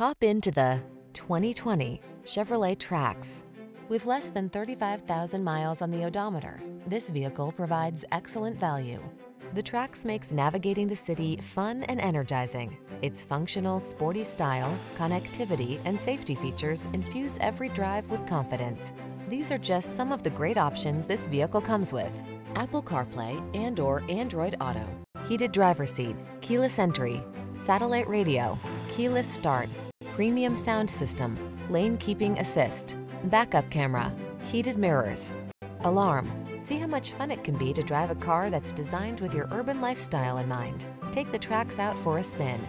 Hop into the 2020 Chevrolet Trax. With less than 35,000 miles on the odometer, this vehicle provides excellent value. The Trax makes navigating the city fun and energizing. Its functional, sporty style, connectivity, and safety features infuse every drive with confidence. These are just some of the great options this vehicle comes with. Apple CarPlay and or Android Auto, heated driver seat, keyless entry, satellite radio, keyless start, premium sound system, lane keeping assist, backup camera, heated mirrors, alarm. See how much fun it can be to drive a car that's designed with your urban lifestyle in mind. Take the Trax out for a spin.